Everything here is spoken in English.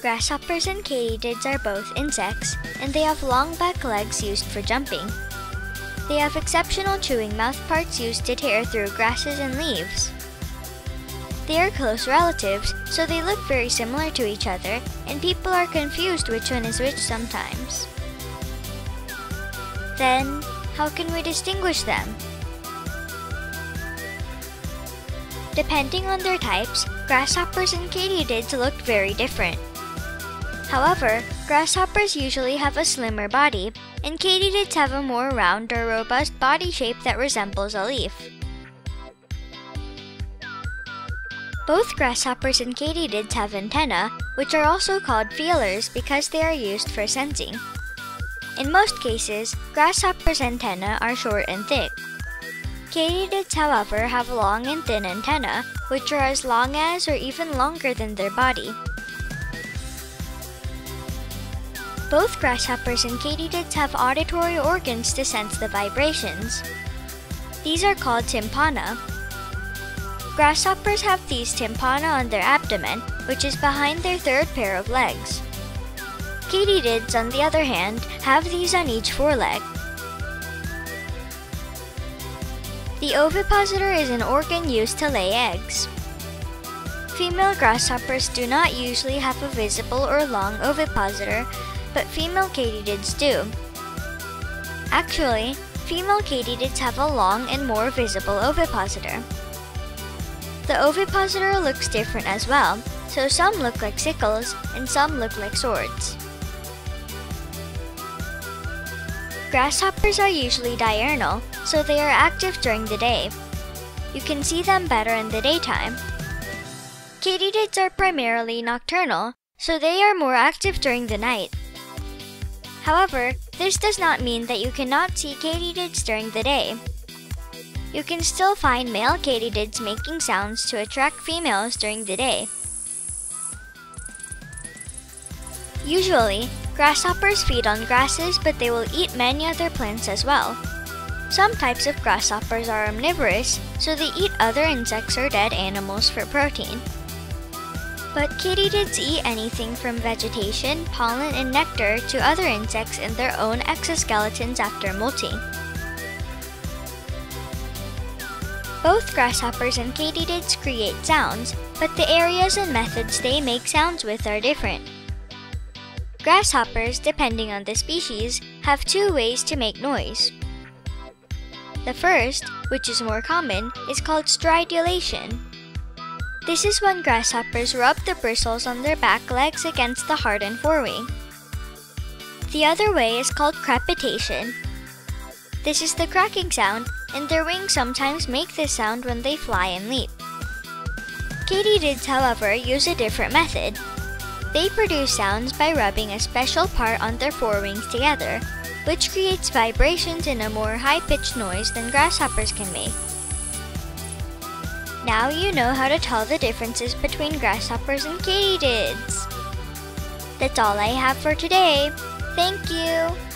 Grasshoppers and katydids are both insects, and they have long back legs used for jumping. They have exceptional chewing mouthparts used to tear through grasses and leaves. They are close relatives, so they look very similar to each other, and people are confused which one is which sometimes. Then, how can we distinguish them? Depending on their types, grasshoppers and katydids look very different. However, grasshoppers usually have a slimmer body, and katydids have a more round or robust body shape that resembles a leaf. Both grasshoppers and katydids have antennae, which are also called feelers because they are used for sensing. In most cases, grasshoppers' antennae are short and thick. Katydids, however, have long and thin antennae, which are as long as or even longer than their body. Both grasshoppers and katydids have auditory organs to sense the vibrations. These are called tympana. Grasshoppers have these tympana on their abdomen, which is behind their third pair of legs. Katydids, on the other hand, have these on each foreleg. The ovipositor is an organ used to lay eggs. Female grasshoppers do not usually have a visible or long ovipositor, but female katydids do. Actually, female katydids have a long and more visible ovipositor. The ovipositor looks different as well, so some look like sickles and some look like swords. Grasshoppers are usually diurnal, so they are active during the day. You can see them better in the daytime. Katydids are primarily nocturnal, so they are more active during the night. However, this does not mean that you cannot see katydids during the day. You can still find male katydids making sounds to attract females during the day. Usually, grasshoppers feed on grasses, but they will eat many other plants as well. Some types of grasshoppers are omnivorous, so they eat other insects or dead animals for protein. But katydids eat anything from vegetation, pollen, and nectar to other insects in their own exoskeletons after molting. Both grasshoppers and katydids create sounds, but the areas and methods they make sounds with are different. Grasshoppers, depending on the species, have two ways to make noise. The first, which is more common, is called stridulation. This is when grasshoppers rub the bristles on their back legs against the hardened forewing. The other way is called crepitation. This is the cracking sound, and their wings sometimes make this sound when they fly and leap. Katydids, however, use a different method. They produce sounds by rubbing a special part on their forewings together, which creates vibrations in a more high-pitched noise than grasshoppers can make. Now you know how to tell the differences between grasshoppers and katydids. That's all I have for today. Thank you.